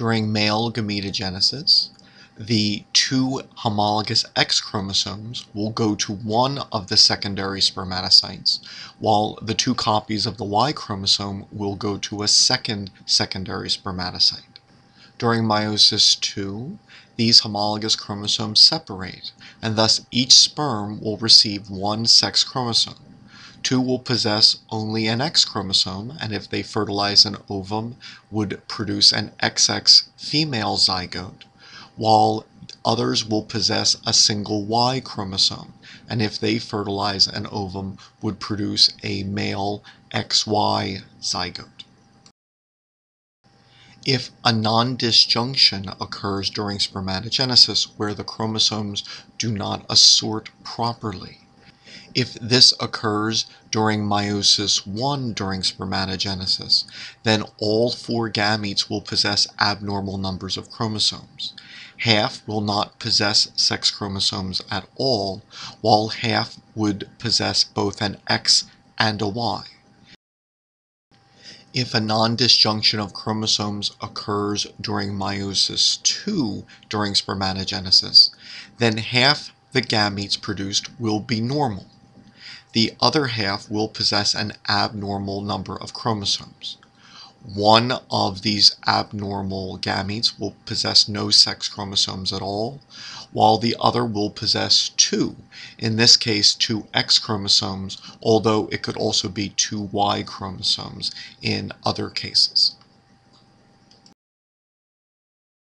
During male gametogenesis, the two homologous X chromosomes will go to one of the secondary spermatocytes, while the two copies of the Y chromosome will go to a second secondary spermatocyte. During meiosis II, these homologous chromosomes separate, and thus each sperm will receive one sex chromosome. Two will possess only an X chromosome, and if they fertilize an ovum, would produce an XX female zygote, while others will possess a single Y chromosome, and if they fertilize an ovum, would produce a male XY zygote. If a non-disjunction occurs during spermatogenesis where the chromosomes do not assort properly, if this occurs during meiosis I during spermatogenesis, then all four gametes will possess abnormal numbers of chromosomes. Half will not possess sex chromosomes at all, while half would possess both an X and a Y. If a non-disjunction of chromosomes occurs during meiosis II during spermatogenesis, then half the gametes produced will be normal. The other half will possess an abnormal number of chromosomes. One of these abnormal gametes will possess no sex chromosomes at all, while the other will possess two, in this case two X chromosomes, although it could also be two Y chromosomes in other cases.